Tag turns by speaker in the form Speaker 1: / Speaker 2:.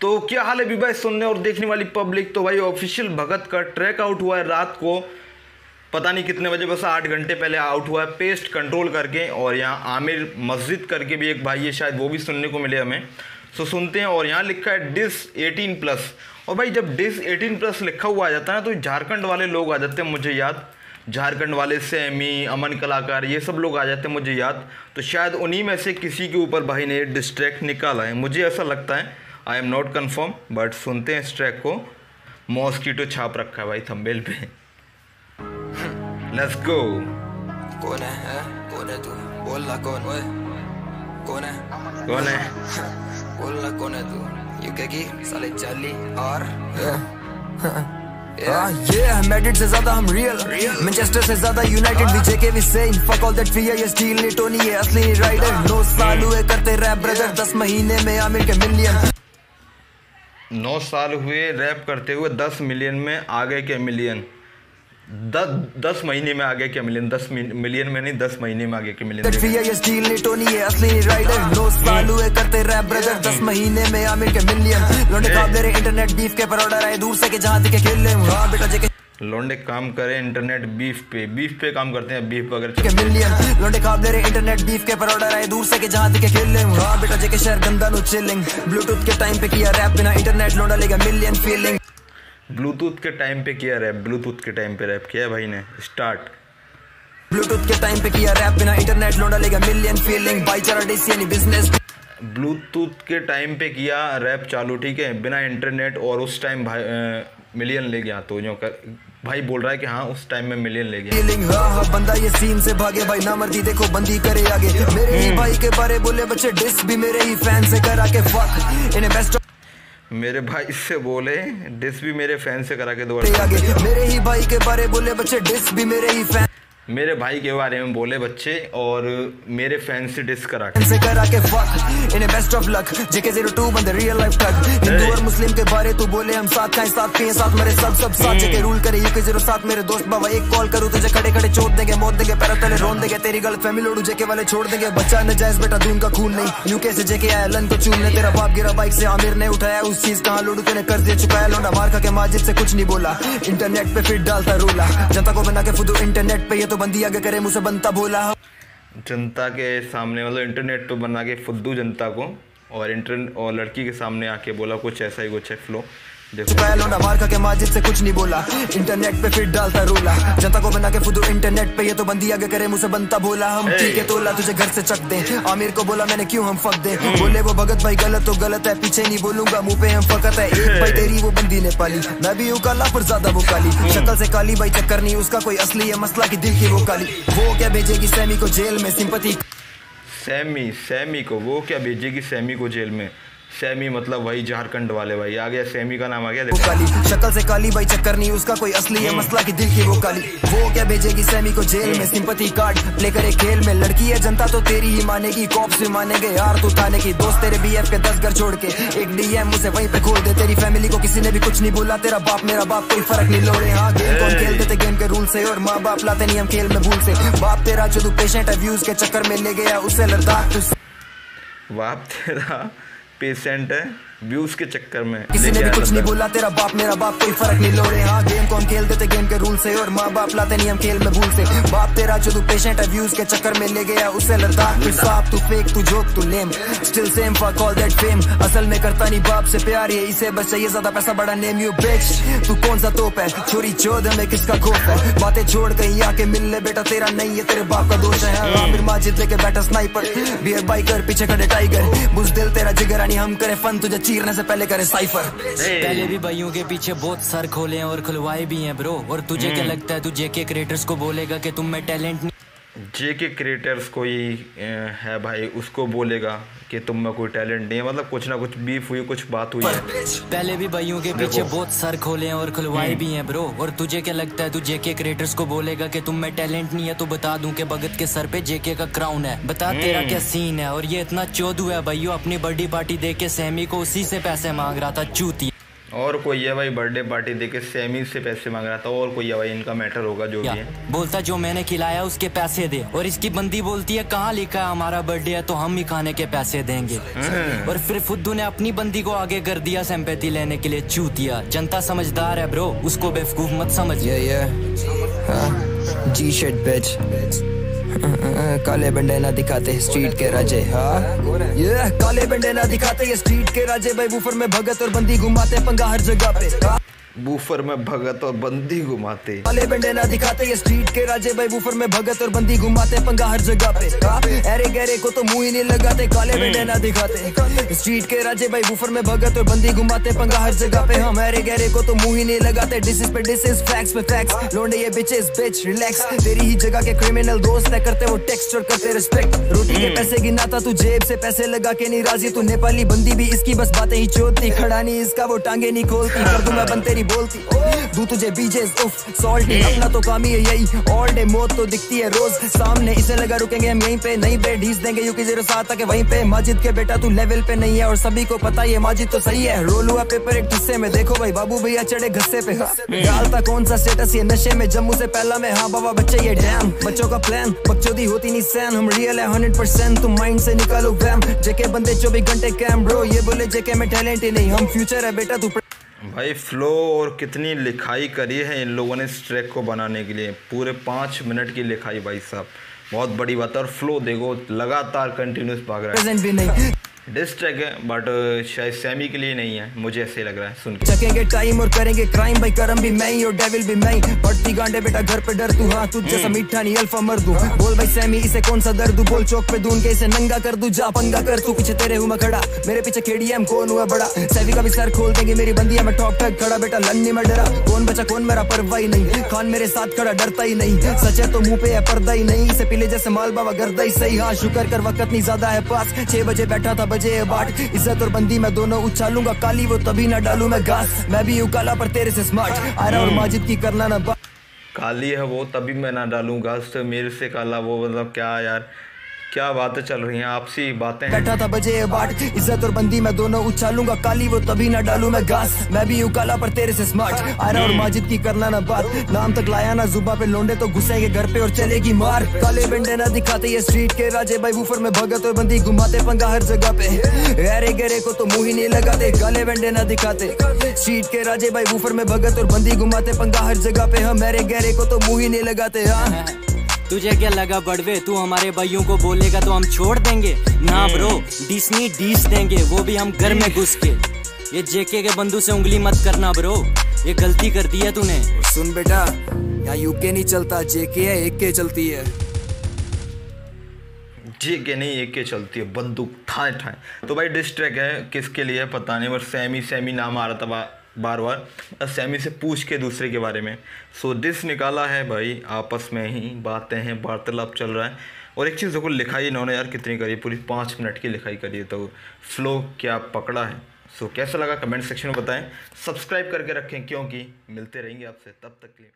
Speaker 1: तो क्या हाल है भाई? सुनने और देखने वाली पब्लिक? तो भाई ऑफिशियल भगत का ट्रैक आउट हुआ है रात को। पता नहीं कितने बजे, बस आठ घंटे पहले आउट हुआ है। पेस्ट कंट्रोल करके और यहाँ आमिर मस्जिद करके भी एक भाई है, शायद वो भी सुनने को मिले हमें। सो सुनते हैं और यहाँ लिखा है डिस 18 प्लस। और भाई जब डिस 18 प्लस लिखा हुआ आ जाता है ना तो झारखंड वाले लोग आ जाते हैं, मुझे याद। झारखंड वाले सेमी, अमन कलाकार, ये सब लोग आ जाते हैं, मुझे याद। तो शायद उन्हीं में से किसी के ऊपर भाई ने डिस्ट्रैक्ट निकाला है। मुझे ऐसा लगता है। I am not confirm but सुनते हैं इस ट्रैक को। मॉस्किटो छाप रखा है भाई थंबेल पे। लेट्स गो
Speaker 2: कौन है, है? कौन है तू? बोल ना कौन ओए। कौन है?
Speaker 1: कौन है?
Speaker 2: बोल ना कौन है तू? यूके की साले चाली और
Speaker 3: yeah, Madrid से ज़्यादा हम रियल मैनचेस्टर से ज़्यादा यूनाइटेड भी जेके भी same fuck all that fear ये स्टील नहीं टोनी ये असली राइडर नौ साल हुए करते रैप ब्रदर दस महीने में आमिर के मिलियन
Speaker 1: नौ साल हुए रैप करते हुए दस मिलियन में आ गए के मिलियन। दस दस महीने में आगे के मिलियन दस मिलियन में नहीं दस महीने में आगे के मिलियन
Speaker 3: करते रैप ब्रदर दस महीने में आमिर के मिलियन इंटरनेट बीफ के पर ऑर्डर आए दूर से के जहाँ के खेल ले बेटा
Speaker 1: लोंडे काम करे इंटरनेट बीफ पे। बीफ पे काम करते हैं बीफ वगैरह
Speaker 3: के मिलियन लोटे खाब दे रहे इंटरनेट बीफ के पर ऑर्डर आए दूर से के जहाँ दिखे खेल ले हाँ। बेटा जेके शहर गंदा नो चिलिंग ब्लूटूथ के टाइम पे किया रैप बिना इंटरनेट लोडा लेगा मिलियन फीलिंग
Speaker 1: ब्लूटूथ के टाइम पे किया रैप ब्लूटूथ के टाइम पे रैप किया भाई ने। स्टार्ट
Speaker 3: ब्लूटूथ के टाइम पे किया रैप बिना इंटरनेट लोडा लेगा मिलियन फीलिंग भाईचारा डीसी यानी बिज़नेस
Speaker 1: ब्लूटूथ के टाइम पे किया रैप चालू ठीक है? बिना इंटरनेट और उस टाइम भाई मिलियन ले गया तो जो कर भाई बोल रहा है कि हाँ उस टाइम में मिलियन ले गया।
Speaker 3: हाँ हाँ बंदा ये सीन से भागे। भाई ना मर्ज़ी देखो बंदी करे आगे। मेरे ही भाई के बारे बोले बच्चे डिस भी मेरे ही फ़ैन से करा के फक इन्हें बेस्ट
Speaker 1: मेरे भाई से बोले डिस भी मेरे फ़ैन से करा के दो
Speaker 3: मेरे ही भाई के बारे बोले बच्चे डिस भी मेरे ही फ़ैन
Speaker 1: मेरे भाई के बारे में बोले बच्चे और मेरे फ़ैन से डिस करा के।
Speaker 3: करा के फक इन्हें best of luck JK zero two बंदे रियल लाइफ ठग हिंदू और मुस्लिम के बारे तू बोले हम साथ खाएँ साथ पिए साथ मेरे सब सब साथ। जेके रूल करे यूके ज़ीरो साथ मेरे दोस्त बाबा एक कॉल करूँ तुझे खड़े खड़े चोट देंगे मौत देंगे पैरों तले रोन देंगे तेरी गलत फैमिली लोडू जेके वाले छोड़ देंगे। बच्चा न जायज़ बेटा दून का खून नहीं। यूके से जेके आया लन को चूमने तेरा बाप गिरा बाइक से आमिर ने उठाया उस चीज़ कहाँ लोडू तूने कर दिया चुकाया लोडा मार खा के माजिद से कुछ नहीं बोला। इंटरनेट पे फिर डालता रोला। जनता को बना के फुदू इंटरनेट पे ये तो बंदी आगे करे मुझसे बनता बोला
Speaker 1: जनता के सामने मतलब इंटरनेट पर बना के फुद्दू जनता को और इंटरनेट और लड़की के सामने आके बोला कुछ ऐसा ही कुछ है फ्लो देखो।
Speaker 3: लोना मार खा के माजिद से कुछ नहीं बोला। इंटरनेट पे फिर डालता रोला। जनता को बना के फुदू इंटरनेट पे ये तो बंदी आगे करे मुझसे बनता बोला। हम ठीक है तोला तुझे घर से चक दे। आमिर को बोला मैंने क्यों हम फक दे? बोले वो भगत भाई गलत तो गलत है पीछे नहीं बोलूँगा मुँह पे हम फकत है। एक भाई तेरी वो बंदी ने पाली। मैं भी हूँ काला पर ज़्यादा वो काली। शक्ल से काली भाई चक्कर नहीं उसका कोई असली है मसला की दिल की वो काली। वो क्या भेजेगी सैमी को जेल में सिंपति?
Speaker 1: सैमी सैमी को वो क्या भेजेगी सैमी को जेल में? सैमी मतलब वही झारखंड वाले भाई आ गया सैमी का नाम आ गया देखो।
Speaker 3: काली शक्ल से काली भाई चक्कर नहीं उसका कोई असली है मसला की दिल की वो काली। वो क्या भेजेगी सैमी को जेल में सिंपति कार्ड प्ले करे खेल में। लड़की है जनता तो तेरी ही मानेगी कॉप्स भी मानेंगे यार तू थाने की दोस्त तेरे बीएफ के दस घर छोड़ के एक डीएम मुझे वहीं पे खोल दे। तेरी फैमिली को किसी ने भी कुछ नहीं बोला तेरा बाप मेरा बाप कोई फ़र्क नहीं लोड़े हाँ गेम कौन खेल देते गेम के रूल से और माँ बाप लाते नहीं हम खेल में भूल से। बाप तेरा जो तू पेशेंट है व्यूज़ के चक्कर में ले गया उससे लद्दाख तू
Speaker 1: बाप तेरा पेशेंट है। व्यूज़ के चक्कर में
Speaker 3: किसी ने भी कुछ नहीं बोला तेरा बाप मेरा बाप कोई फ़र्क नहीं लोड़े। हाँ गेम कौन खेल देते गेम के रूल से और माँ बाप लाते नहीं हम खेल में भूल से। बाप तेरा जो तू पेशेंट है व्यूज़ के चक्कर में ले गया उससे लद्दाख तू साफ़ तू फेक तू जोक तू lame still same fuck all that fame असल में करता नहीं बाप से प्यार ये इसे बस चाहिए ज़्यादा पैसा बड़ा नेम यू बिच तू कौन सा तोप है? छोरी चौदह में किसका खोफ है? बातें छोड़ कहीं आके मिल ले बेटा तेरा नहीं है तेरे बाप का दोष है। हाँ, आमिर माजिद लेके बैठा स्नाइपर बियर बाइकर पीछे खड़े टाइगर बुज दिल तेरा जिगरानी हम करे फन तुझे चीरने से पहले करे साइफर।
Speaker 4: पहले भी भाइयों के पीछे बहुत सर खोले हैं और खुलवाए भी हैं ब्रो और तुझे क्या लगता है तू जेके क्रिएटर्स को बोलेगा कि तुम में टैलेंट नहीं?
Speaker 1: जे के क्रिएटर्स कोई है भाई उसको बोलेगा कि तुम में कोई टैलेंट नहीं है। मतलब कुछ ना कुछ बीफ हुई कुछ बात हुई। है
Speaker 4: पहले भी भाइयों के पीछे बहुत सर खोले हैं और खुलवाए भी हैं ब्रो और तुझे क्या लगता है तू जेके क्रिएटर्स को बोलेगा कि तुम में टैलेंट नहीं है तो बता दूँ कि भगत के सर पे जेके का क्राउन है। बता तेरा क्या सीन है? और ये इतना चौधू है भाइयों अपनी बर्थडे पार्टी दे के सहमी को उसी से पैसे मांग रहा था चूती
Speaker 1: और कोई है भाई बर्थडे पार्टी देके सेमी से पैसे मांग रहा था और कोई है भाई इनका मैटर होगा जो भी है।
Speaker 4: बोलता जो मैंने खिलाया उसके पैसे दे और इसकी बंदी बोलती है कहाँ लिखा है हमारा बर्थडे है तो हम ही खाने के पैसे देंगे। और फिर फुद्दू ने अपनी बंदी को आगे कर दिया सिंपैथी लेने के लिए चूतिया जनता समझदार है ब्रो उसको बेवकूफ़ मत समझ।
Speaker 3: Yeah, yeah. हाँ, shit bitch. काले बंडे ना दिखाते स्ट्रीट के राजे हाँ ये काले बंडे ना दिखाते ये स्ट्रीट के राजे भाई बूफर में भगत और बंदी घुमाते पंगा हर जगह पे हाँ?
Speaker 1: बूफर में भगत और बंदी घुमाते।
Speaker 3: काले बंडे ना दिखाते ये स्ट्रीट के राजे भाई बूफर में भगत और बंदी घुमाते पंगा हर जगह पे? अरे गहरे को तो मुँह ही नहीं लगाते काले बंडे ना दिखाते। स्ट्रीट के राजे भाई बूफर में भगत और बंदी घुमाते पंगा हर जगह पे। हम अरे गहरे को तो मुँह ही नहीं लगाते डिसेस पे डिसेस फैक्स पे फैक्स लोंडे ये बिचेस बिच रिलैक्स तेरी ही जगह के क्रिमिनल दोस्त है करते वो टेक्स्ट और करते रिस्पेक्ट रोटी के पैसे गिनाता तू जेब से पैसे लगा के नहीं राज़ी। तू नेपाली बंदी भी इसकी बस बातें ही चोदती खड़ा नहीं इसका वो टांगे नहीं खोलती। कर दूँ मैं बन तेरी बोलती। दू तुझे बीजेस, उफ सॉल्टी अपना तो काम ही है यही ऑल डे मौत तो दिखती है रोज। सामने इसे लगा रुकेंगे हम, यहीं पे नहीं पे ढीस देंगे। यूकी ज़ीरो सात आके वहीं पे। माजिद के बेटा तू लेवल पे नहीं है और सभी को पता ही है, माजिद तो सही है। रोल हुआ पेपर एक हिस्से में। देखो भाई, बाबू भैया चढ़े घस्से पे। डालता कौन सा स्टेटस ये नशे में? जम्मू से पहला में हाँ बाबा बच्चे, ये डैम बच्चों का प्लान बकचोदी होती नहीं सैन हम रियल है हंड्रेड परसेंट तुम माइंड से निकालो वैम जेके बंदे चौबीस घंटे कैम ब्रो ये बोले जेके में टैलेंट ही नहीं। हम फ्यूचर है, बेटा, तू
Speaker 1: भाई फ्लो और कितनी लिखाई करी है इन लोगों ने इस ट्रैक को बनाने के लिए। पूरे पाँच मिनट की लिखाई भाई साहब। बहुत बड़ी बात है और फ्लो देखो, लगातार कंटिन्यूस भाग रहा है। डिस ट्रैक है बट शायद सैमी के लिए नहीं है मुझे ऐसे लग रहा है सुन
Speaker 3: चकेंगे टाइम और करेंगे क्राइम भाई करम भी मैं ही और डेविल भी मैं ही। बढ़ती गांडे बेटा घर पे डर तू हाँ तुझ जैसा मीठा नहीं अल्फ़ा मर दूँ। बोल भाई सैमी इसे कौन सा दर्द? दूँ बोल चौक पे दून के इसे नंगा कर दूँ जा पंगा कर। तू पीछे तेरे हूँ मैं खड़ा मेरे पीछे है कौन हुआ बड़ा? सैवी का भी सर खोल देंगे मेरी बंदी है मैं टॉप तक खड़ा बेटा लन्नी में डरा। कौन बचा कौन मेरा परवाही नहीं। खान मेरे साथ खड़ा डरता ही नहीं। सच है तो मुँह पे है पर्दा ही नहीं। इसे पीले जैसे माल बाबा गर्दा ही सही। हाँ शुक्र कर वक्त नहीं ज़्यादा है पास। छह बजे बैठा था बजे बाट इज़्ज़त और बंदी मैं दोनों उछालूँगा। काली वो तभी ना डालू मैं घास। मैं भी हूँ काला पर तेरे से स्मार्ट आरा और माजिद की करना ना बात
Speaker 1: काली है वो तभी मैं ना डालूँगा मेरे से काला वो मतलब क्या यार? क्या बातें चल रही हैं? आपसी बातें
Speaker 3: बैठा था बजे बाट इज़्ज़त और बंदी मैं दोनों उछालूँगा। काली वो तभी ना डालू मैं घास। मैं भी हूँ काला पर तेरे से स्मार्ट आरा और माजिद की करना ना बात। नाम तक लाया ना जुबा पे लोंडे तो घुसेंगे घर पे और चलेगी मार। काले बंडे ना दिखाते ये स्ट्रीट के राजे। भाई बूफर में भगत और बंदी घुमाते पंगा हर जगह पे। अरे गहरे को तो मुँह ही नहीं लगाते। काले बंडे ना दिखाते। स्ट्रीट के राजे भाई बूफर में भगत और बंदी घुमाते पंगा हर जगह पे। हम मेरे गहरे को तो मुँह ही नहीं लगाते हाँ।
Speaker 4: तुझे क्या लगा बड़वे? तू हमारे भाइयों को बोलेगा तो हम छोड़ देंगे। ना ब्रो डिसनी डीस देंगे वो भी हम घर में घुस के। ये जेके के बंधु से उंगली मत करना ब्रो ये गलती कर दी है तूने।
Speaker 3: सुन बेटा यहाँ यूके नहीं चलता जेके है एक के चलती है।
Speaker 1: जी के नहीं एक के चलती है बंदूक ठाए ठाए। तो भाई डिस ट्रैक है किसके लिए पता नहीं बस सैमी सैमी नाम आ रहा था बार बार बस सैमी से पूछ के दूसरे के बारे में। सो so, दिस निकाला है भाई आपस में ही बातें हैं वार्तालाप चल रहा है। और एक चीज़ देखो लिखाई इन्होंने यार कितनी करी पूरी पाँच मिनट की लिखाई करी तो फ्लो क्या पकड़ा है। सो so, कैसा लगा कमेंट सेक्शन में बताएँ। सब्सक्राइब करके रखें क्योंकि मिलते रहेंगे आपसे तब तक के लिए।